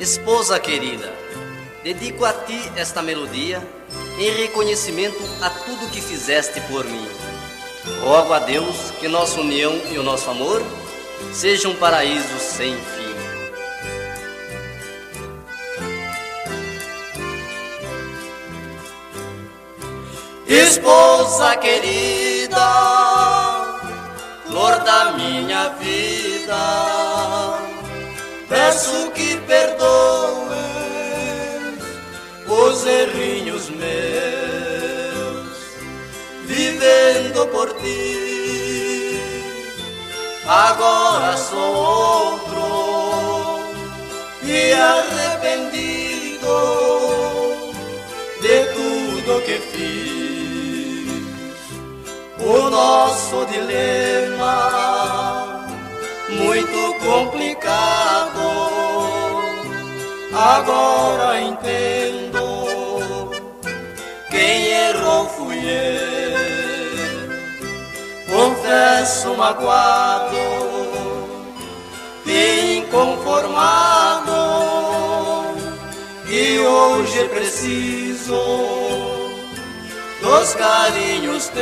Esposa querida, dedico a ti esta melodia em reconhecimento a tudo que fizeste por mim. Rogo a Deus que nossa união e o nosso amor sejam um paraíso sem fim. Esposa querida, flor da minha vida peço que perdoes os errinhos meus, vivendo por ti. Agora sou outro e arrependido de tudo que fiz. O nosso dilema Agora entendo quem errou fui eu. Confesso magoado inconformado e hoje preciso dos carinhos teus,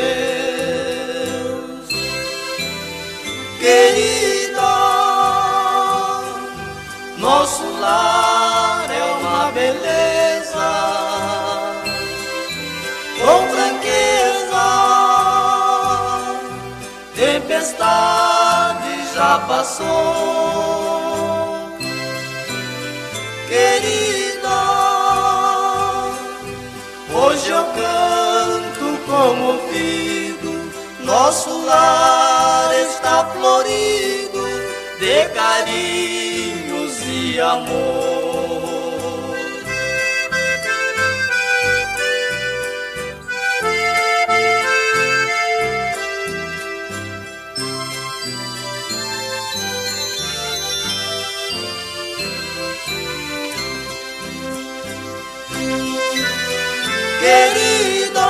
querido tempestade já passou, querida. Hoje eu canto comovido, nosso lar está florido de carinho de amor. Querido,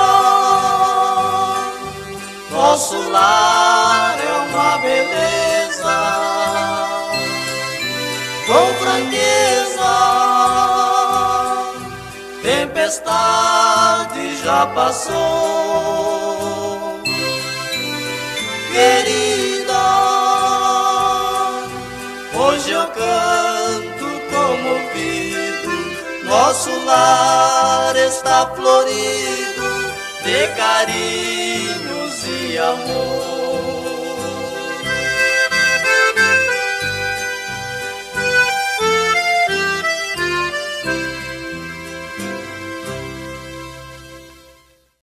nosso lar é uma beleza com franqueza. Tempestade já passou, querida. Hoje eu canto comovido, nosso lar está florido de carinhos e amor.